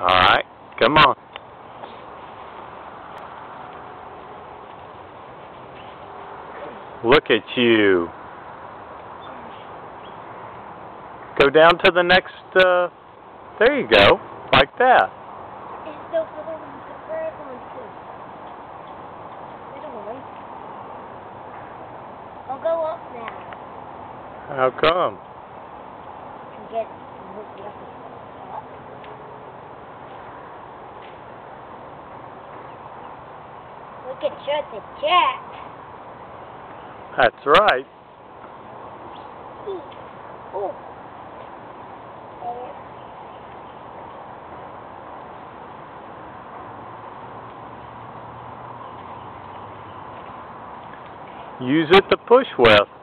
Alright, come on. Look at you. Go down to the next, uh, there you go, like that. It's still for the ones that grab onto. Get. I'll go up now How come? Look the other up. We can shut the jack. That's right. Oh. There. Use it to push with.